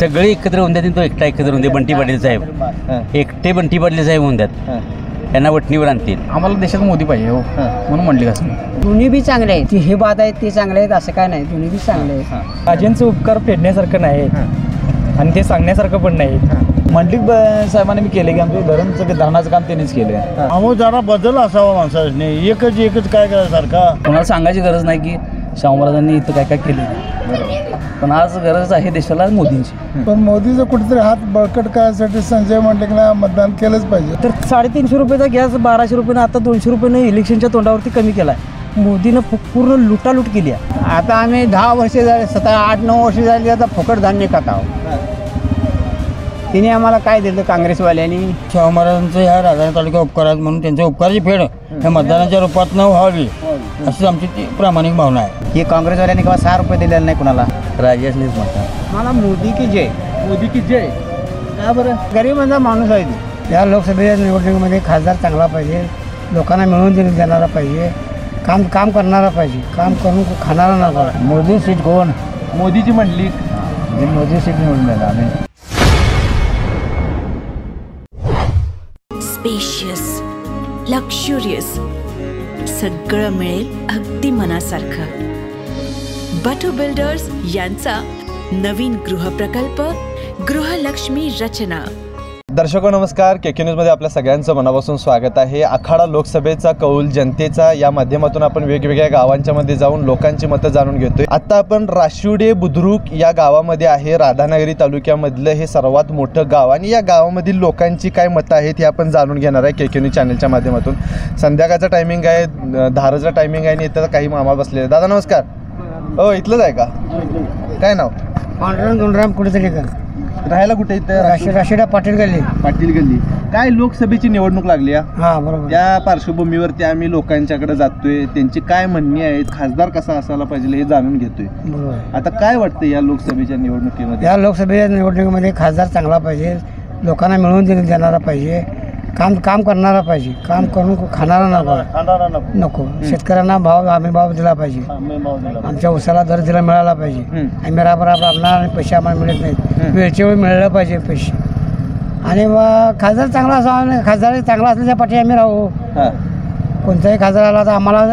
सगळे एकत्र होऊन द्यात तो एकटा एकत्र होऊन दे बंटी पाटील साहेब. एकटे बंटी पाटील साहेब होऊन द्यात. हां, त्यांना वटणीवर आणतील. आम्हाला देशात मोदी पाहिजे हो. म्हणून म्हणले कसं दोन्ही बी चांगले आहेत. ती हे बाद आहेत ते चांगले आहेत असं काय नाही. दोन्ही बी चांगले आहेत. हां, राजेंचं उपकार फेडण्यासारखं नाही हां, आणि ते सांगण्यासारखं पण नाही. मंडलिक साहेबांनी मी केले की आमचं धरणचं धरणाचं काम त्यांनीच केलं अहो जरा बदल असावा माणसाने एकच एकच काय करायसारखा? कोणाला सांगायची गरज नाही की शाहू महाराजांनी इथं काय काय केलं? पण आज गरज आहे देशाला मोदींची. पण मोदीचं कुठेतरी हात बळकट करायसाठी संजय मंडलिकला मतदान केलंच पाहिजे. तर साडेतीनशे रुपयाचा गॅस बाराशे रुपयानं आता दोनशे रुपयानं इलेक्शनच्या तोंडावरती कमी केला आहे मोदीनं फु- पूर्ण लुटालूट केली आहे. आता आम्ही दहा वर्ष झाले सतरा आठ नऊ वर्ष झाली आता फुकट धान्य खात आहोत. तिने आम्हाला काय दिलं काँग्रेसवाल्यांनी? शाहू महाराजांचं ह्या राजधानी तालुक्या उपकार आहेत म्हणून त्यांच्या उपकाराची फेड. ह्या मतदानाच्या रूपात न व्हावी अशी आमची ती प्रामाणिक भावना आहे. की काँग्रेसवाल्यांनी किंवा सहा रुपये दिलेले नाही कुणाला? राजेशनेच म्हणतात. मला मोदी की जय. मोदी की जय. का बरं? गरिबांचा माणूस आहे. या लोकसभेच्या निवडणुकीमध्ये खासदार चांगला पाहिजे लोकांना मिळवून देणं देणारा पाहिजे काम काम करणारा पाहिजे काम करून खाणारा नको मोदी सीट कोण? मोदीची म्हणली. मोदी सीट निवडून द्यायला आम्ही. स्पेशियस लक्झुरियस सगळं मिळेल अगदी मनासारखं. बटू बिल्डर्स यांचा नवीन गृहप्रकल्प गृहलक्ष्मी रचना. दर्शको नमस्कार. के के न्यूजमध्ये आपल्या सगळ्यांचं मनापासून स्वागत आहे. आखाडा लोकसभेचा कौल जनतेचा या माध्यमातून आपण वेगवेगळ्या गावांच्या मध्ये जाऊन लोकांची मतं जाणून घेतोय. आता आपण राशिवडे बुद्रुक या गावामध्ये आहे. राधानगरी तालुक्यामधलं हे सर्वात मोठं गाव आणि या गावामधील लोकांची काय मतं आहेत हे आपण जाणून घेणार आहे के के न्यूज चॅनलच्या माध्यमातून. संध्याकाळचा टायमिंग आहे धाराचा टायमिंग आहे आणि इथं काही मामा बसलेले आहेत. दादा नमस्कार. हो इथलंच आहे का? काय नाव? पांढरंग गुणराम कुठेतरी राहायला कुठे इथं? राशी राशिडा पाटील गल्ली पाटील गल्ली काय लोकसभेची निवडणूक लागली या? हा बरोबर. या पार्श्वभूमीवरती आम्ही लोकांच्याकडे जातोय. त्यांची काय म्हणणी आहेत? खासदार कसा असायला पाहिजे हे जाणून घेतोय. बरोबर. आता काय वाटतं या लोकसभेच्या निवडणुकीमध्ये? या लोकसभेच्या निवडणुकीमध्ये खासदार चांगला पाहिजे. लोकांना मिळवून देणं देणारा पाहिजे. काम काम करणारा पाहिजे. काम करून खाणारा नको. नको. शेतकऱ्यांना भाव हमी भाव दिला पाहिजे. आमच्या उसाला दर दिला मिळाला पाहिजे. हम्म. आम्ही बराबर आपला आणि पैसे आम्हाला मिळत नाहीत. हम्म. वेळच्या वेळी मिळालं पाहिजे पैसे. आणि मग खासदार चांगला असावा आणि खासदार चांगला असल्याच्या पाठी आम्ही राहू. हा. कोणताही खासदार आला तर आम्हाला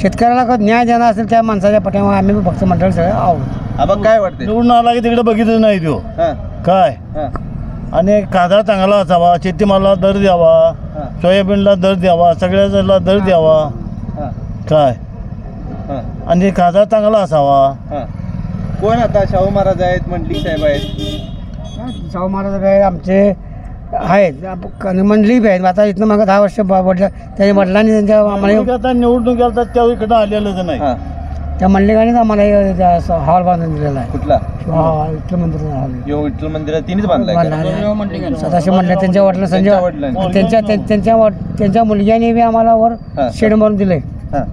शेतकऱ्याला का न्याय देणार असेल त्या माणसाच्या पाठीमागे आम्ही भक्त मंडळ सगळे आहोत. आबा काय वाटतंय? निवडून आला की तिकडे बघितलं नाही तो. हा. काय? हा. आणि खासदार चांगला असावा शेतीमालाला दर द्यावा. सोयाबीनला दर द्यावा सगळ्याला दर द्यावा. काय? हा. आणि खासदार चांगला असावा. कोण आता शाहू महाराज आहेत मंडलिक साहेब आहेत? शाहू महाराज काय आमचे आहेत. आप- मंडळी बी आहेत. आता इथनं मग दहा वर्ष वडील त्याच्या वडिलांनी त्यांच्या आम्हाला आता निवडणूक आता त्या इकडं आलेलंच नाही. त्या मंडलिकांनीच आम्हाला हे त्या असं हॉल बांधून दिलेला आहे कुठला हा विठ्ठल मंदिर हॉल यो विठ्ठल मंदिरात तिनेच बांधलाय का? सदाशिव मंडळ त्यांच्या वडिला संजय त्यांच्या वडिलांनी. त्यांच्या त्यां- त्यांच्या त्यांच्या मुलग्याने बी आम्हाला वर हा. शेड मारून दिले हा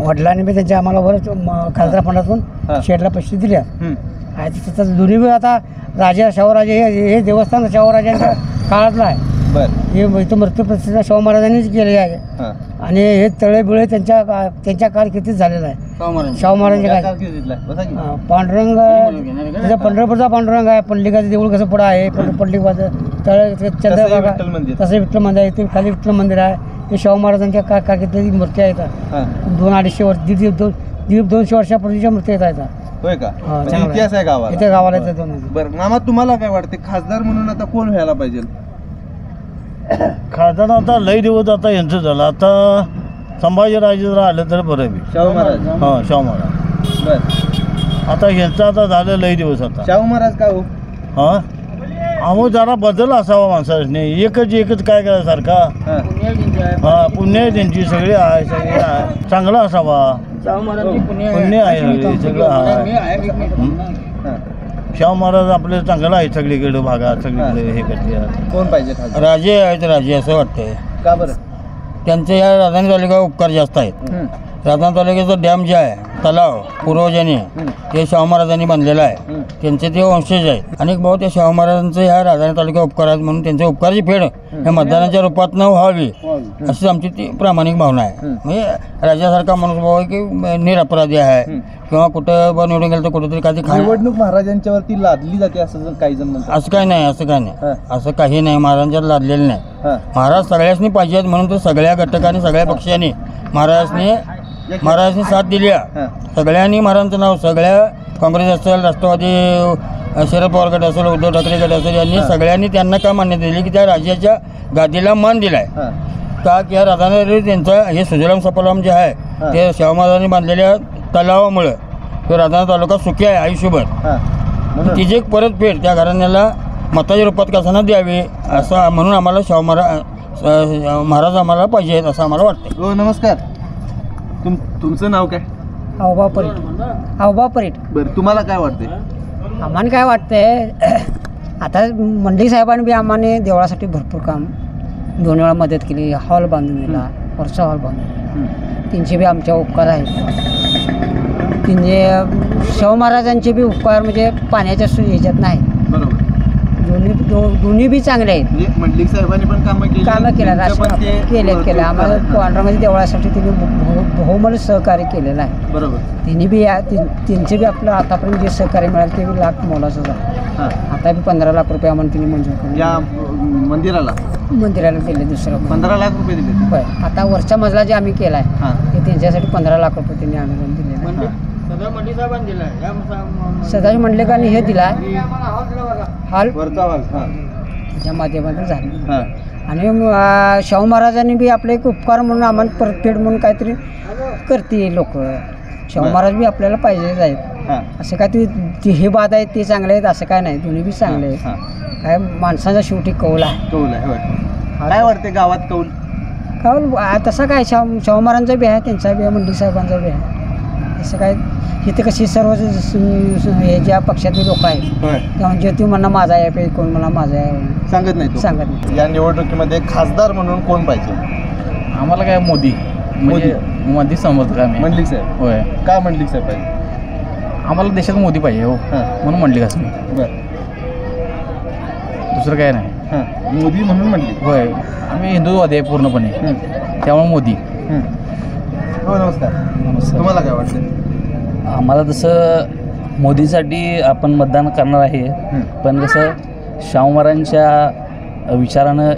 वडिलांनी बी त्यांच्या आम्हाला वर म- खासदार फंडातून हा. शेडला पैसे दिले हम्म. आहे तिथं दोन्ही बी आता राजा शाहूराजे हे हे देवस्थान शाहूराजांच्या काळातलं आहे बर. हे इथं मृत्यू प्रतिष्ठा शाहू महाराजांनीच केलेली आहे. हा. आणि हे तळे बिळे त्यांच्या का- त्यांच्या कारकिर्दीत झालेलं आहे. शाहू महाराजांचे. या काय कारकिर्दीतला. बसा की. पांडुरंग पंढरपूरचा पांडुरंग आहे पंडिकाचं देऊळ कसं पुढं आहे पंडिकाचं तळ चंद्रभागा विठ्ठल मंदिर. तसं विठ्ठल मंदिर आहे इथे खाली विठ्ठल मंदिर आहे. हे शाहू महाराजांच्या का कारकिर्दीची मूर्ती आहेत. हा. दोन अडीचशे वर्ष दीड दीड दोन दीड दोनशे वर्षापूर्वीच्या मूर्ती येत आहेत होय का? हा, म्हणजे चांगलं इतिहास आहे गावाला. इथे गावाला येतात दोन बर मामा तुम्हाला काय वाटते खासदार म्हणून आता कोण व्हायला पाहिजे? खासदार आता लय दिवस आता यांचं झालं. आता संभाजीराजे जर आलं तर बरं बी. शाहू महाराज. हां शाहू महाराज. बर. आता यांचं आता झालं लय दिवस आता. शाहू महाराज का हो? हां? अहो जरा बदल असावा माणसाने. एकच एकच काय करायसारखा. हा. हा पुण्य आहे त्यांची. सगळी आहे सगळी आहे. चांगला असावा. पुण्य आहे. सगळी, सगळं आहे. हं? हा. शाहू महाराज आपले चांगलं आहे सगळीकडे भागात सगळीकडे हे. करते कोण पाहिजे खासदार? राजे आहेत राजे असं वाटतंय. का बरं? त्यांचे या राजधानी तालुका उपकार जास्त आहेत. राधा तालुक्याचा डॅम जे आहे तलाव पूर्वजांनी ते शाहू महाराजांनी बांधलेला आहे. त्यांचे ते वंशज आहेत अनेक भाऊ त्या शाहू महाराजांचं ह्या राधाने तालुक्या उपकार आहेत म्हणून त्यांच्या उपकाराची फेड ह्या मतदानाच्या रूपात न व्हावी. अशी आमची ती प्रामाणिक भावना आहे. म्हणजे राजासारखा माणूस भाऊ आहे की निरपराधी आहे. किंवा कुठं बा निवडून गेलं तर कुठेतरी काही निवडणूक महाराजांच्यावरती लादली जाते असं जर काही जण असं काय नाही असं काय नाही. असं काही नाही महाराजांच्यात लादलेलं नाही. हां. महाराज सगळ्यासनी पाहिजेत म्हणून तर सगळ्या घटकांनी सगळ्या पक्षांनी महाराजांनी महाराजांनी साथ दिली आहे. सगळ्यांनी महाराजांचं नाव सगळ्या काँग्रेस असेल राष्ट्रवादी शरद पवार गट असेल उद्धव ठाकरे गट असेल यांनी सगळ्यांनी त्यांना का मान्यता दिली की त्या राज्याच्या गादीला मान दिला आहे हां. का की या राधानगरी त्यांचं हे सुजलाम सफलाम जे आहे ते शाहूमहाराजांनी बांधलेल्या तलावामुळं तो राधानगरी तालुका सुखी आहे आयुष्यभर. तिची एक परतफेड त्या घराण्याला मताच्या रूपात कसाना द्यावी असं म्हणून आम्हाला शाहू महाराज महाराज आम्हाला पाहिजेत असं आम्हाला वाटतं हो नमस्कार. तुम तुमचं नाव काय? अवबा परीट अवबा परीट बरं तुम्हाला काय वाटते आम्हाला काय वाटतंय आता मंडळी साहेबांनी बी आम्हाला देवळासाठी भरपूर काम दोन वेळा मदत केली हॉल बांधून दिला वरचा हॉल बांधून दिला. त्यांचे बी आमच्या उपकार आहेत. त्यांचे शाहू महाराजांचे बी उपकार म्हणजे पाण्याच्या सु ह्याच्यात नाही. बरोबर. दोन्ही दो दोन्ही बी चांगले आहेत. म्हणजे मंडलिक साहेबांनी पण कामं केली. कामं केलं तुमचं पण ते केले केले. आम्हाला. पांढरामध्ये देवळासाठी त्यांनी बहु- बहुमोल सहकार्य केलेलं आहे. बरोबर. त्यांनी बी या- त्यां- त्यांचे बी आपलं आतापर्यंत जे सहकार्य मिळालं ते बी लाख आहे हां. आता बी पंधरा लाख रुपये आम्हाला त्यांनी मंजूर करून या अं, मंदिराला? मंदिराला दिले दुसरं पंधरा लाख रुपये दिले होय. आता वरच्या मजला जे आम्ही केला आहे हां. ते त्यांच्यासाठी पंधरा लाख रुपये त्यांनी अनुदान दिलेलं. आहे. सदाशिव मंडलिकांनी हे दिला हॉल वरचा वाल हां. त्याच्या माध्यमातून झाले. हां. आणि अं, शाहू महाराजांनी बी आपले एक उपकार म्हणून आम्हाला परतफेड म्हणून काहीतरी करते लोक. शाहू बरं. महाराज बी आपल्याला पाहिजेच आहेत. हां. असं काय ते ते हे बाद आहेत ते चांगले आहेत असं काय नाही. दोन्ही बी चांगले आहेत. हां. काय माणसाचा शेवटी कौल आहे. कौल आहे होय. काय वाटते गावात कौल? कौल आ, तसा काय शाहू शाहू महाराजांचा बी आहे त्यांचा बी आहे मंडी साहेबांचा बी आहे. असं काय इथे कशी सर्व हे ज्या पक्षातले लोक आहेत होय. तेव्हा जे ती म्हणणं माझा आहे पे कोण म्हणा माझा आहे. सांगत नाही तू. सांगत नाही. या निवडणुकीमध्ये खासदार म्हणून कोण पाहिजे? आम्हाला काय मोदी. म्हणजे मोदी. समजतो आम्ही? मंडलिक साहेब. होय. का मंडलिक साहेब पाहिजे? आम्हाला देशात मोदी पाहिजे हो. हां. म्हणून म्हणली कसं बरं. दुसरं काय नाही. हां. मोदी म्हणून मंडलिक होय. आम्ही हिंदुवादी आहे पूर्णपणे. हं. त्यामुळे मोदी. हं. हो नमस्कार. तुम्हाला काय वाटतं? आम्हाला तसं मोदीसाठी आपण मतदान करणार आहे. पण कसं शाहू महाराजांच्या विचारानं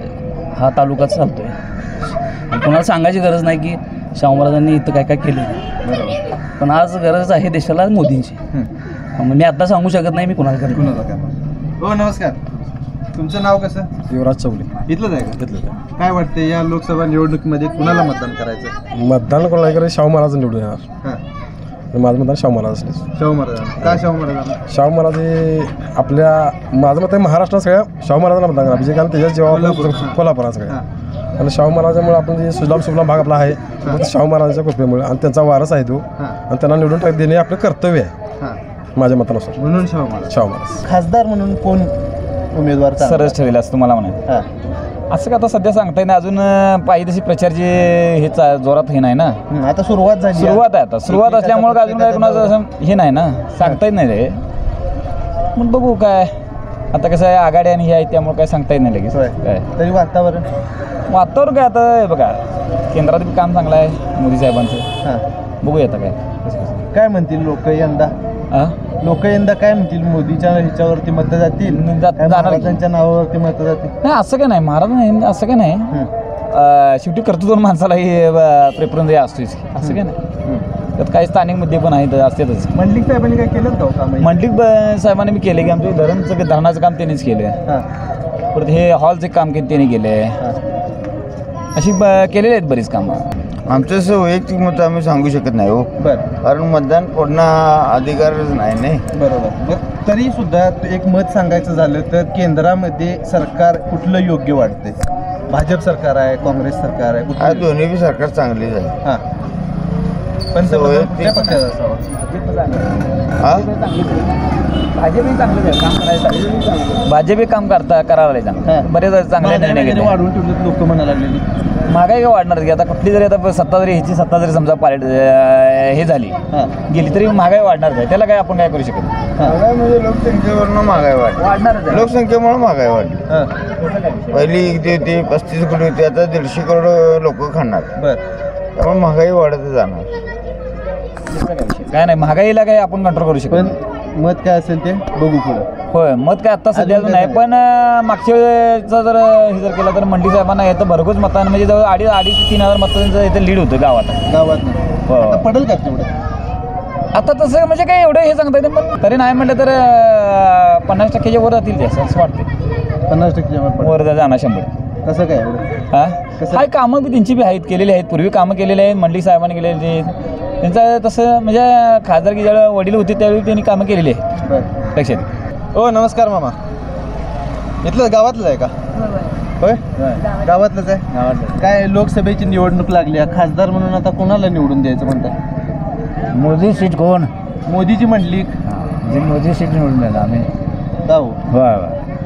हा तालुका चालतो आहे कोणाला सांगायची गरज नाही की शाहू महाराजांनी इथं काय काय केलं. बरोबर. पण आज गरज आहे देशाला मोदींची. हं. मग मी आता सांगू शकत नाही मी कोणाला हो नमस्कार. तुमचं नाव कसं? युवराज चौले. इथलंच आहे का? काय वाटते या लोकसभा निवडणुकीमध्ये कुणाला मतदान करायचं मतदान कोणाला करायचं? शाहू महाराज निवडून येणार. हां. आणि माझं मतदान शाहू महाराज असले शाहू महाराजांना का शाहू महाराजांना शाहू महाराज हे आपल्या माझं मत आहे महाराष्ट्रात सगळ्या शाहू महाराजांना मतदान करा. म्हणजे कारण त्याच्या कोल्हापूर, जेव्हा हां. कोल्हापुरात सगळ्या. आणि शाहू महाराजांमुळे आपण जे सुजलाम सुफलाम भाग आपला आहे तो शाहू महाराजांच्या कृपेमुळे आणि त्यांचा वारस आहे तो हां. आणि त्यांना निवडून टाक देणे आपलं कर्तव्य आहे. हां. माझ्या मतानुसार. म्हणून शाहू महाराज. शाहू महाराज. खासदार म्हणून कोण उमेदवार चांगला? सरस ठेवेल असं तुम्हाला म्हणाय हां. असं का आता सध्या सांगता येईल अजून अं, पाहिजे तशी प्रचारची हे चा- जोरात हे नाही ना? हं, आता सुरुवात झाली आहे. सुरुवात आहे आता. सुरुवात एकेकाचा असल्यामुळे काय अजून काय कुणाचं असं हे नाही ना? सांगता येत नाही ते. मग बघू काय. आता कसं आहे आघाडी आणि हे आहे त्यामुळे काय सांगता येत नाही लगेच. होय. काय? तरी वातावरण? वातावरण काय आता हे बघा. केंद्रात बी काम चांगलं आहे मोदी साहेबांचं. हां. बघूया आता काय. कसं कसं काय म्हणतील लोक यंदा? हां लोक यंदा काय म्हणतील? मोदीच्या ह्याच्यावरती मत जातील? जात- काय जाणार की. महाराजांच्या नावावरती मत जातील? नाही असं काय नाही. महाराज नाही असं काय नाही. अं, शेवटी कर्तृत्व माणसालाही प्रेफरन्स असतोच असं काय नाही. त्यात काही स्थानिक मुद्दे पण आहेत असतातच. मंडलिक साहेबांनी काय केलं का हो काम मंडलिक ब- साहेबांनी मी केले की आमचे धरणचं धरणाचं काम त्यांनीच केलं. हां. परत हे हॉलचं काम के- त्यांनी केले. हां. अशी ब- केलेली आहेत बरीच कामं. आमचं असं वैयक्तिक मत आम्ही सांगू शकत नाही हो. बरं. कारण मतदान कोणा अधिकारच नाही नाही. बरोबर. बरं तरी सुद्धा एक मत सांगायचं झालं तर केंद्रामध्ये सरकार कुठलं योग्य वाटते भाजप सरकार आहे काँग्रेस सरकार आहे हा दोन्ही बी सरकार चांगलीच आहे. हां. पंतप्रधान कुठल्या पक्षाचा असावा. हा? भाजपही चांगलं आहे काम करायचं भाजपही काम करता करायला चांगलं. बरेच चांगले निर्णय महागाई घेतले. वाढवून लोक म्हणायला लागलेली. महागाई काय वाढणार की आता कुठली जरी आता सत्ता जरी ह्याची सत्ता जरी समजा पालट हे झाली गेली तरी महागाई वाढणार आहे. त्याला काय आपण काय करू शकत नाही. महागाई म्हणजे लोकसंख्येवरनं महागाई वाढली. वाढणारच आहे. लोकसंख्येमुळे महागाई वाढली. पहिली होती पस्तीस कोटी होती आता दीडशे करोड लोक खाणार. बर. त्यामुळे महागाई वाढतच जाणार. काय नाही महागाईला काय आपण कंट्रोल करू शकत पण. मत काय असेल ते बघू पुढं. होय मत काय आता सध्या अजून नाही पण अं, मागच्या वेळेचा जर हे जर केलं तर मंडी साहेबांना येतं भरघोस मतांना म्हणजे जवळ अडीच अडीच ते तीन हजार मतांचं इथे लीड होतं गावात. गावात हो. आता पडेल का तेवढं? आता तसं म्हणजे काय एवढं हे सांगता येतं पण तरी नाही म्हटलं तर अं, पन्नास टक्क्याच्या वर जातील ते असं असं वाटतं पन्नास टक्के पडेल. वर जाणार शंभर. कसं काय एवढं? हा? कसं? काय कामं बी त्यांची बी आहेत केलेली आहेत पूर्वी कामं केलेली आहेत मंडळी साहेबांनी केलेली आहेत. त्यांचं तसं म्हणजे खासदारकी ज्यावेळेला वडील होते त्यावेळी त्यांनी कामं केलेली आहेत. बर. लक्षात हो नमस्कार मामा. इथलं गावातलं आहे का? होय? गावातलंच आहे? काय लोकसभेची निवडणूक लागली आहे? खासदार म्हणून आता कोणाला निवडून द्यायचं म्हणताय? मोदी सीट कोण? मोदीची म्हणली. जे मोदी सीट निवडून देणार आम्ही. जाऊ.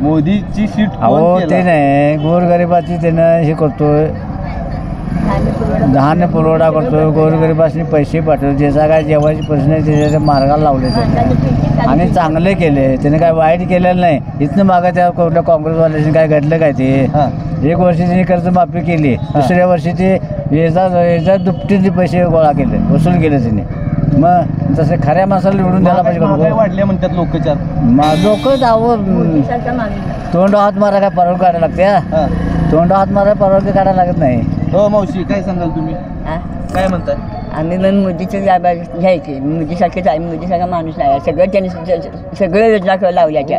मोदीची सीट अहो ते? नाही गोरगरिबाची त्यानं हे करतोय. धान्य पुरवठा करतोय गोरगरिबासनी पैसे पाठवतो ज्याचा काय जेवायची प्रश्न आहे त्याच्या मार्गाला लावले त्याने आणि चांगले केले त्याने काय वाईट केलेलं नाही. इथनं मागं त्या कुठल्या काँग्रेसवाल्याने काय घडलं काय ते? एक वर्षी त्यांनी कर्जमाफी केली दुसऱ्या वर्षी ते याचा याचा दुपटीचे पैसे गोळा केले वसूल केले त्याने मग तसे खऱ्या माणसाला निवडून द्यायला पाहिजे वाढल्या म्हणतात लोक चार. लोक जावं. तोंड हात मारा काय परवानगी काढायला लागते तोंड हात मारा परवानगी काढायला लागत नाही. हो मावशी काय सांगाल तुम्ही? काय म्हणताय? आम्ही मग मोदीचं जागा घ्यायचे. मोदीसारखेच आहे मोदीसारखा माणूस नाही आहे. सगळं त्यांनी स- सगळं योजना क- लावल्या त्या.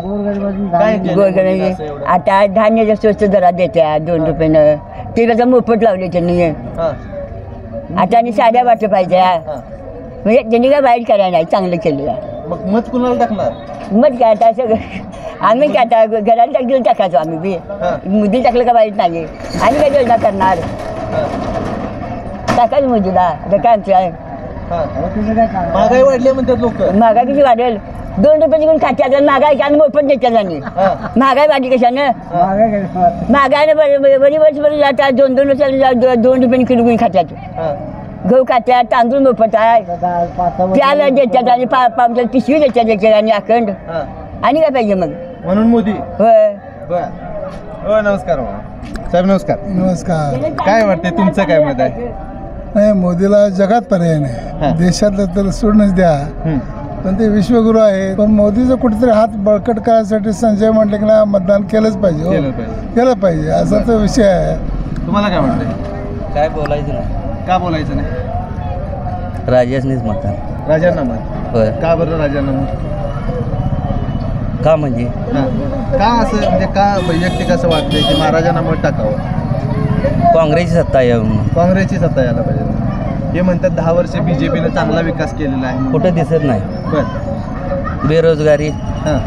काय केलं गोरगरिबांनी असं एवढं? आता धान्य स्वस्त दरात देत्या दोन रुपयानं. ते कसं मोफत लावले त्यांनी. हां. आता आणि साध्या वाटलं पाहिजे. हां. म्हणजे त्यांनी काय वाईट करायला नाही चांगलं केलं आहे. मग मत कुणाला टाकणार? मग काय आता सगळं आम्ही काय आता घराला टाकलं टाकायचो आम्ही बी. मोदी टाकलं का वाईट नाही. आणि काय योजना करणार? टाकायचं मोदीला आता काय आमचं आहे? महागाई वाढली म्हणतात लोक. महागाई किती वाढेल? दोन रुपये निघून खात्यात आणि महागाई काय मोफत देतात आणि महागाई वाढली कशानं? महागाईनं बरी बरी वर्षभर आता दोन दोन वर्षाला दोन रुपये किलो गुण खात्यात गहू खात्यात तांदूळ मोफत आहे. त्याला देतात आणि पा पिशवी देतात देतात आणि अखंड. हां. आणि काय पाहिजे मग? म्हणून मोदी. होय. बर. हो नमस्कार मामा साहेब नमस्कार. नमस्कार. काय वाटते तुमचं काय मत आहे? नाही मोदीला जगात पर्याय हा. नाही देशातलं तर सोडूनच द्या. हं. पण ते विश्वगुरु आहे. पण मोदीचं कुठेतरी हात बळकट करायसाठी संजय मंडलिकला मतदान केलंच पाहिजे केलं हो. पाहिजे. केलं पाहिजे. असा तो विषय आहे. तुम्हाला काय वाटतंय? काय बोलायचं नाही. का बोलायचं नाही? राजासनीच मतदान राजांना मत होय. का बरं राजांना मत का म्हणजे? हां. का असं म्हणजे का वैयक्तिक असं वाटतंय की महाराजांना मत टाकावं? काँग्रेसची सत्ता म्हणून. काँग्रेसची सत्ता यायला पाहिजे. हे म्हणतात दहा वर्ष बीजेपीनं चांगला विकास केलेला आहे. कुठं दिसत नाही. बर बेरोजगारी. हां.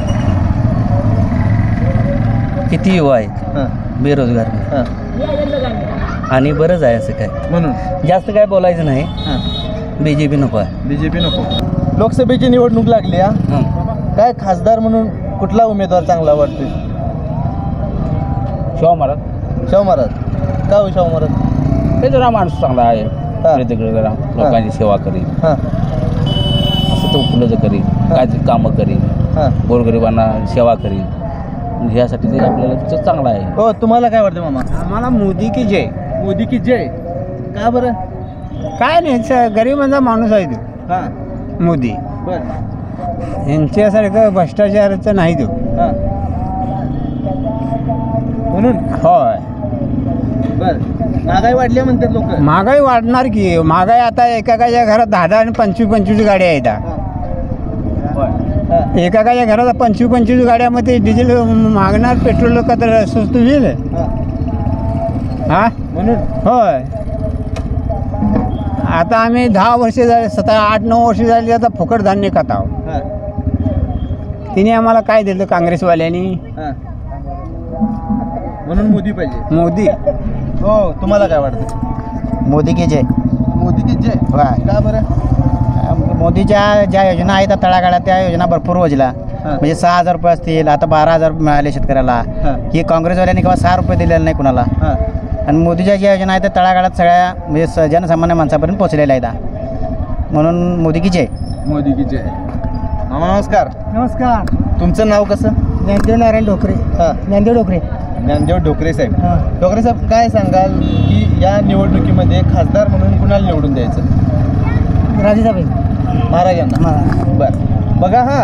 किती युवा आहेत? हां. बेरोजगार. हां. आणि बरंच आहे असं काय. म्हणून. जास्त काय बोलायचं नाही. हां. बी जे पी नको. आहे बीजेपी नको. लोकसभेची निवडणूक लागली हा? हं. काय खासदार म्हणून कुठला उमेदवार चांगला वाटतोय? शिवा महाराज. शाहू महाराज. का हो शाहू महाराज? ते जरा माणूस चांगला आहे. जरा लोकांची सेवा करील हां. असं तो उपलब्ध करील काहीतरी कामं करील हां. गोरगरिबांना सेवा करील ह्यासाठी ते आपल्याला तो चांगला आहे. हो तुम्हाला काय वाटतं मामा? आम्हाला मोदी की जय. मोदी की जय. का बरं? काय नाही गरिबांचा माणूस आहे तो. हां. मोदी. बर. यांच्यासारखं भ्रष्टाचाराचं नाही तो. हां. म्हणून? होय. बर. महागाई वाढली म्हणतात लोक. महागाई वाढणार की महागाई आता एकाच्या घरात दहा दहा आणि पंचवीस पंचवीस गाड्या आहेत. एकाच्या घरात पंचवीस पंचवीस गाड्यामध्ये डिझेल मागणार पेट्रोल का तर स्वस्त होईल. हा? म्हणून? होय. आता आम्ही दहा वर्ष झाले सतरा आठ नऊ वर्ष झाली आता फुकट धान्य खात आहोत. हां. तिने आम्हाला काय दिलं काँग्रेसवाल्यांनी? हां. म्हणून मोदी पाहिजे. मोदी. हो तुम्हाला काय वाटतं? मोदी की जय. मोदी की जय? का बरं? मोदीच्या ज्या योजना आहेत त्या तळागाळात त्या योजना भरपूर वजला म्हणजे सहा हजार रुपये असतील आता बारा हजार मिळाले शेतकऱ्याला. हां. ही काँग्रेसवाल्यांनी किंवा सहा रुपये दिलेले नाही कुणाला. हां. आणि मोदीच्या ज्या योजना आहेत त्या तळागाळात सगळ्या म्हणजे स- जनसामान्य माणसापर्यंत पोहोचलेल्या आहेत म्हणून मोदी की जय. मोदी की जय. मामा नमस्कार. नमस्कार. तुमचं नाव कसं? ज्ञानदेव नारायण डोकरे हां. ज्ञानदेव डोकरे ज्ञानदेव डोकरे साहेब. हां. डोकरे साहेब काय सांगाल की या निवडणुकीमध्ये खासदार म्हणून कुणाला निवडून द्यायचं? राजेसाहेब. महाराजांना. बर. बघा हा.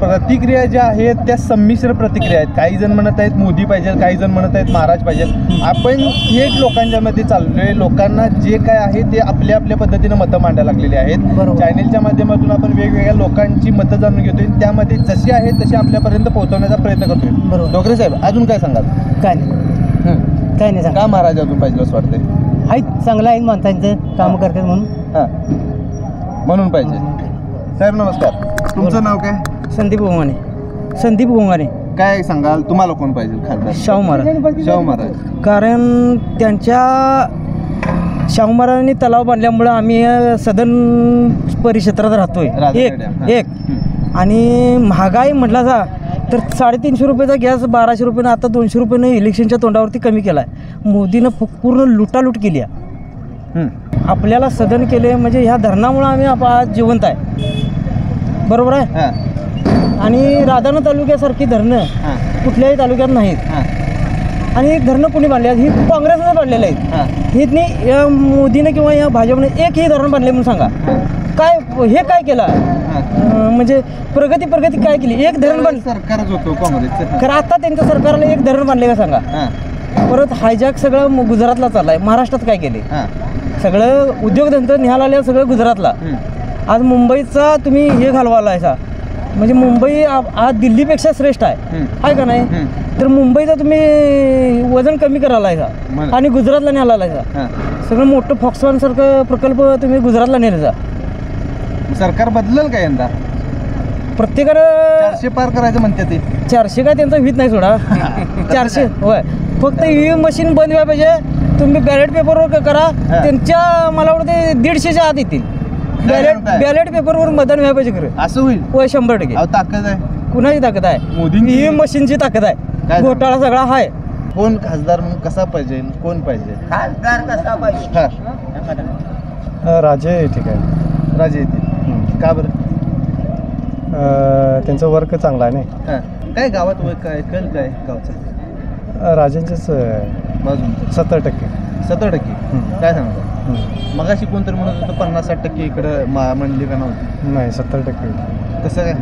प्रतिक्रिया ज्या आहेत त्या संमिश्र प्रतिक्रिया आहेत. काही जण म्हणत आहेत मोदी पाहिजे काही जण म्हणत आहेत महाराज पाहिजे. आपण थेट लोकांच्या मध्ये चाललोय. लोकांना जे काय आहे ते आपल्या आपल्या पद्धतीनं मतं मांडायला लागलेली आहेत. चॅनेलच्या माध्यमातून आपण वेगवेगळ्या लोकांची मतं जाणून घेतोय. त्यामध्ये जशी आहेत तशी आपल्यापर्यंत पोहोचवण्याचा प्रयत्न करतोय. बरोबर. डोकरे साहेब अजून काय सांगाल? काय नाही. काय नाही सांग का महाराज अजून पाहिजे असं वाटतंय? आहेत चांगलं आहेत माणसांचं कामं करतात म्हणून. हां. म्हणून पाहिजे. साहेब नमस्कार. तुमचं नाव काय? संदीप गोंगाणे. संदीप गोंगाणे. काय सांगाल? तुम्हाला कोण पाहिजे खासदार? शाहू महाराज. शाहू महाराज. कारण त्यांच्या शाहू महाराजांनी तलाव बांधल्यामुळं आम्ही सदन परिक्षेत्रात राहतोय. एक. एक. आणि महागाई म्हटला जा तर साडेतीनशे रुपयाचा गॅस बाराशे रुपयानं आता दोनशे रुपयानं इलेक्शनच्या तोंडावरती कमी केला आहे मोदीनं फु- पूर्ण लुटालूट केली आहे. आपल्याला सदन केले म्हणजे ह्या धरणामुळं आम्ही आप- आज जिवंत आहे. बरोबर आहे? हां. आणि राधानगरी तालुक्यासारखी धरणं हां. कुठल्याही तालुक्यात नाहीत. हां. आणि धरणं कोणी बांधली आहेत? ही काँग्रेसनं बांधलेलं आहेत. हां. हितनी या मोदीनं किंवा या भाजपने एकही धरण बांधले म्हणून सांगा. काय हे काय केलं? हां. अं, म्हणजे प्रगती प्रगती काय केली? एक धरण बांध सरकारच होतो काँग्रेसचं खरं आता त्यांच्या सरकारला एक धरण बांधले का सांगा? हां. परत हायजॅक सगळं मु- गुजरातला चाललाय. महाराष्ट्रात काय केले? हां. सगळं उद्योगधंदा आल्या सगळं गुजरातला. हं. आज मुंबईचा तुम्ही हे घालवाला आहे म्हणजे मुंबई आ- आज दिल्लीपेक्षा श्रेष्ठ आहे. आहे का नाही. तर मुंबईचं तुम्ही वजन कमी करायला आहे. आणि गुजरातला न्यायला आहे सगळं मोठं फॉक्सवान सारखं प्रकल्प तुम्ही गुजरातला नेलं सरकार बदलल का यंदा? प्रत्येकानं चारशे पार करायचं म्हणते ते. चारशे काय त्यांचं हित नाही सोडा. चारशे होय. फक्त ईव्हीएम मशीन बंद व्हायला पाहिजे. तुम्ही बॅलेट पेपरवर करा. त्यांच्या मला वाटतं दीडशेच्या आत येतील. बॅलेट? बॅलेट पेपरवर मतदान व्हायला पाहिजे खरं. असं होईल? होय शंभर टक्के. अहो ताकद आहे. कुणाची ताकद आहे? मोदींची- ईव्हीएम मशीनची ताकद काय आहे सांगू? घोटाळा सगळा आहे कोण खासदार म्हणून कसा पाहिजे? कोण पाहिजे? खासदार कसा पाहिजे? हा. राजे ठीक आहे राजे येतील. का बरं? त्यांचं वर्क चांगलं आहे नाही. हां. काय गावात वय काय कल काय गावचा? राजेंचंच बाजून. सत्तर टक्के. सत्तर टक्के. काय सांगता? मगाशी कोणतरी म्हणत होतं पन्नास साठ टक्के इकडं मा म्हणली का नव्हती नाही सत्तर टक्के. कसं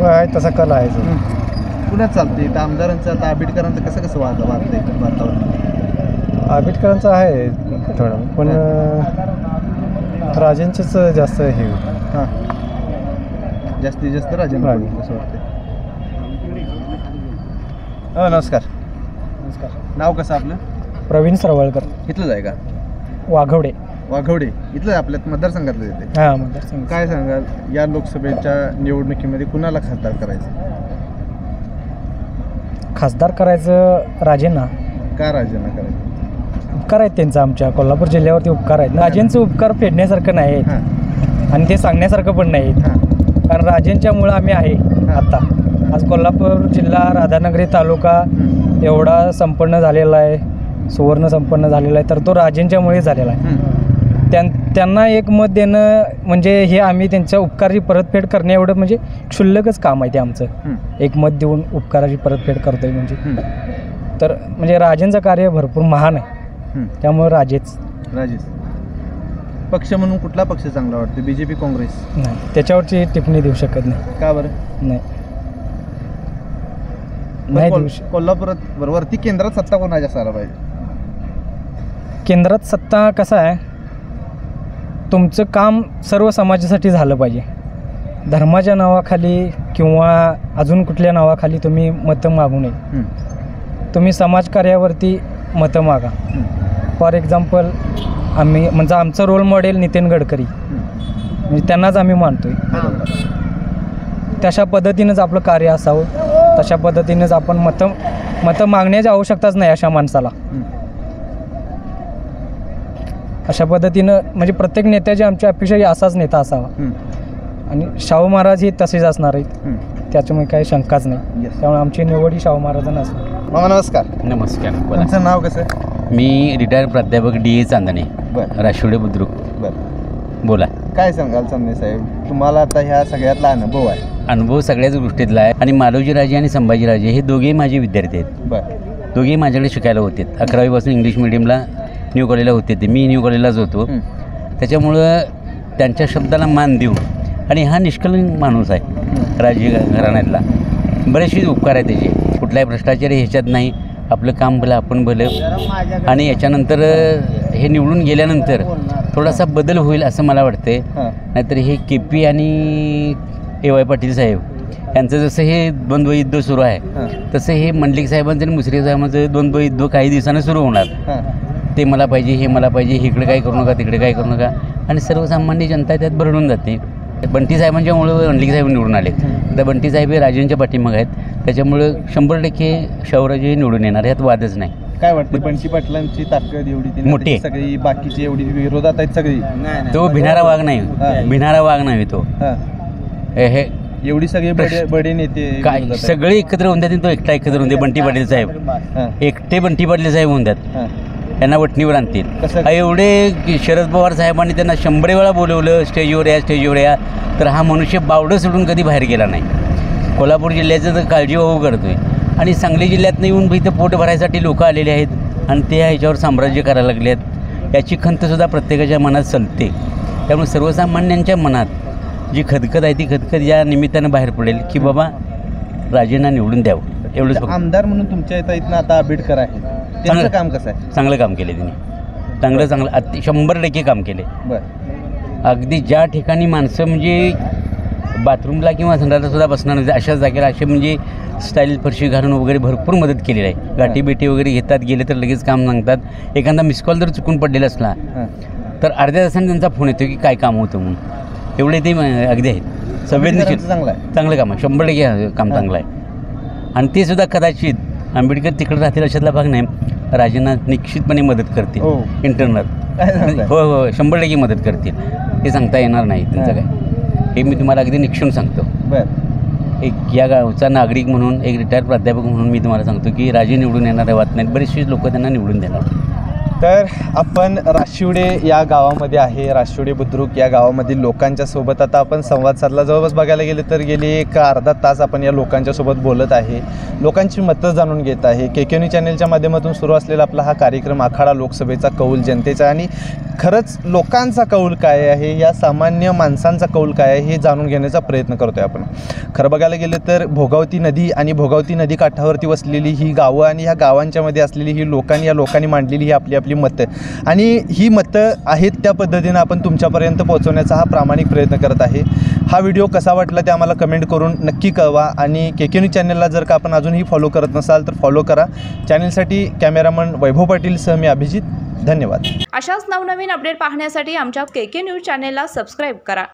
काय? तसा कल आहे पुण्यात चालते इथं? आमदारांचं आता आंबेडकरांचं कसं कसं वाद वाटतं इकडं वातावरण? आंबेडकरांचं आहे थोडं पण राजेंचंच जास्त हे हां. जास्तीत जास्त राजेंद्र कसं वाटतं हो नमस्कार. नमस्कार. नाव कसं आपलं? प्रवीण सरवळकर. इथलंच आहे का? वाघवडे. वाघवडे. इथलं आपल्या मतदारसंघातलं येते हां मतदारसंघ. काय सांगाल? या लोकसभेच्या निवडणुकीमध्ये कुणाला खासदार करायचं? खासदार करायचं राजेंना. का राजांना करायचं? उपकार आहेत त्यांचा आमच्या. कोल्हापूर जिल्ह्यावरती उपकार आहेत राजेंचं उपकार फेडण्यासारखं नाही हां. आणि ते सांगण्यासारखं पण नाही हां. कारण राजेंच्यामुळं आम्ही आहे आता. आज कोल्हापूर जिल्हा राधानगरी तालुका एवढा संपन्न झालेला आहे. सुवर्ण संपन्न झालेला आहे तर तो राजेंच्यामुळे झालेला आहे. त्यां त्यांना एक मत देणं म्हणजे हे आम्ही त्यांच्या उपकाराची परतफेड करणे एवढं म्हणजे क्षुल्लकच काम आहे ते आमचं. एक मत देऊन उपकाराची परतफेड करतोय म्हणजे. हं. तर म्हणजे राजेंचं कार्य भरपूर महान आहे. त्यामुळे राजेच. राजेश पक्ष म्हणून कुठला पक्ष चांगला वाटतो बी जे पी काँग्रेस. नाही त्याच्यावरची टिप्पणी देऊ शकत नाही. का बरं? नाही. नाही देऊ कोल्हापुरात बरं वरती केंद्रात सत्ता कोणाच्या असायला पाहिजे? केंद्रात सत्ता कसं आहे तुमचं काम सर्व समाजासाठी झालं पाहिजे धर्माच्या नावाखाली किंवा अजून कुठल्या नावाखाली तुम्ही मतं मागू नये. तुम्ही समाजकार्यावरती मतं मागा. फॉर एक्झाम्पल आम्ही म्हणजे आमचं रोल मॉडेल नितीन गडकरी. म्हणजे त्यांनाच आम्ही मानतोय तशा पद्धतीनंच आपलं कार्य असावं तशा पद्धतीनंच आपण मतं मतं मागण्याची आवश्यकताच नाही अशा माणसाला. अशा पद्धतीनं म्हणजे प्रत्येक नेत्याची आमची अपेक्षा ही असाच नेता असावा. हं. आणि शाहू महाराज हे तसेच असणार आहेत. हं. त्याच्यामुळे काही शंकाच नाही. त्यामुळे आमची निवड ही शाहू महाराजांना असणार. मामा नमस्कार. नमस्कार. तुमचं नाव कसं? मी रिटायर्ड प्राध्यापक डी ए चांदणे बरं. राशिवडे बुद्रुक. बरं. बोला. काय सांगाल चांदणे साहेब? तुम्हाला आता ह्या सगळ्यातला अनुभव आहे. अनुभव सगळ्याच गोष्टीतला आहे. आणि मालोजीराजे आणि संभाजीराजे हे दोघेही माझे विद्यार्थी आहेत. बरं. दोघेही माझ्याकडे शिकायला होते. अकरावीपासून इंग्लिश मिडियमला न्यू कॉलेजला होते ते. मी न्यू कॉलेजलाच होतो. त्याच्यामुळं त्यांच्या शब्दाला मान देऊन आणि हा निष्कलंक माणूस आहे राजे घराण्यातला. बरेचसे उपकार आहे त्याचे. कुठलाही भ्रष्टाचार ह्याच्यात नाही. आपलं काम भलं आपण भलं. आणि याच्यानंतर हे निवडून गेल्यानंतर थोडासा बदल होईल असं मला वाटते हां. नाहीतर हे के पी आणि ए वाय पाटील साहेब यांचं जसं हे द्वंद्व युद्ध सुरू आहे तसं हे मंडलिक साहेबांचं आणि मुश्रीफ साहेबांचं द्वंद्व युद्ध काही दिवसानं सुरू होणार. ते मला पाहिजे हे मला पाहिजे इकडे काय करू नका तिकडे काय करू नका. आणि सर्वसामान्य जनता त्यात भरडून जाते. बंटी साहेबांच्यामुळं मंडलिक साहेब निवडून आले. तर बंटी साहेब हे राजेंच्या पाठीमाग आहेत. त्याच्यामुळं शंभर टक्के शाहूराजे हे निवडून येणार ह्यात वादच नाही. काय वाटतं बंटी पाटलांची ताकद एवढी ती मोठी. सगळी बाकीची एवढी विरोधात आहेत सगळी? तो भिणारा वाघ. नाही. भिणारा वाघ नाही तो. हां. एवढी सगळे बडे बडे नेते काय. सगळे एकत्र होऊन आणि तो एकटा एकत्र होऊन दे बंटी पाटील साहेब. हां. एकटे बंटी पाटील साहेब होऊन द्यात. यांना वटणीवर आणतील. एवढे की शरद पवार साहेबांनी त्यांना शंभर वेळा बोलवलं स्टेजवर या स्टेजवर या. तर हा मनुष्य बावडं सोडून कधी बाहेर गेला नाही. कोल्हापूर जिल्ह्याचं तर काळजी वाहू करतोय. आणि सांगली जिल्ह्यातनं येऊन इथं पोट भरायसाठी लोक आलेले आहेत आणि ते ह्याच्यावर साम्राज्य करायला लागले आहेत याची खंतसुद्धा प्रत्येकाच्या मनात चलते त्यामुळे सर्वसामान्यांच्या मनात जी खदखद आहे ती खदखद या निमित्तानं बाहेर पडेल की बाबा राजेंना निवडून द्यावं. एवढंच फक्त. आमदार म्हणून तुमच्या इथं इथनं आता आंबेडकर आहे त्यांचं चांगलं. काम कसं आहे? चांगलं काम केले त्यांनी. चांगलं चांगलं अति शंभर टक्के काम केले. बरं. अगदी ज्या ठिकाणी माणसं म्हणजे बाथरूमला किंवा संडासला सुद्धा बसणार नाही अशाच जागेला असे म्हणजे स्टाईल फरशी घालून वगैरे भरपूर मदत केलेली आहे. गाठी बेटी वगैरे घेतात गेले तर लगेच काम सांगतात. एखादा मिस कॉल जर चुकून पडलेला असला हां. तर अर्ध्या तासाने त्यांचा फोन येतो की काय काम होतं म्हणून. एवढे ते अगदी आहेत. संवेदनशील चांगलं आहे. चांगलं काम आहे. शंभर टक्के काम चांगलं आहे. आणि ते सुद्धा कदाचित आंबेडकर तिकडे राहतील अशातला भाग नाही. राजांना निश्चितपणे मदत करतील. हो. इंटरनल काय सांगताय? हो हो शंभर टक्के मदत करतील. हे सांगता येणार नाही त्यांचं काय. हे मी तुम्हाला अगदी निक्षून सांगतो. एक या गावचा नागरिक म्हणून एक रिटायर्ड प्राध्यापक म्हणून मी तुम्हाला सांगतो की राजे निवडून येणारे वाट नाहीत बरेचसे लोक त्यांना निवडून देणार. तर आपण राशिवडे या गावामध्ये आहे राशिवडे बुद्रुक या गावामधील लोकांच्या सोबत आता आपण संवाद साधला. जवळपास बघायला गेले तर गेली एक अर्धा तास आपण या लोकांच्या सोबत बोलत आहे. लोकांची मतं जाणून घेत आहे. के के न्यू चॅनलच्या माध्यमातून सुरू असलेला आपला हा कार्यक्रम आखाडा लोकसभेचा कौल जनतेचा आणि खरंच लोकांचा कौल काय आहे? या सामान्य माणसांचा कौल काय आहे? हे जाणून घेण्याचा प्रयत्न करतो आहे आपण. खरं बघायला गेलं तर भोगावती नदी आणि भोगावती नदी काठावरती वसलेली ही गावं आणि ह्या गावांच्यामध्ये असलेली ही लोकांनी या लोकांनी मांडलेली ही आपली आपली मतं. आणि ही मतं आहेत त्या पद्धतीनं आपण तुमच्यापर्यंत पोहोचवण्याचा हा प्रामाणिक प्रयत्न करत आहे. हा व्हिडिओ कसा वाटला ते आम्हाला कमेंट करून नक्की कळवा. आणि के के न्यूज चॅनलला जर का आपण अजूनही फॉलो करत नसाल तर फॉलो करा. चॅनलसाठी कॅमेरामन वैभव पाटीलसह मी अभिजित. धन्यवाद. अशाच नवनवीन अपडेट पाहण्यासाठी आमच्या के के न्यूज चॅनेलला सबस्क्राईब करा.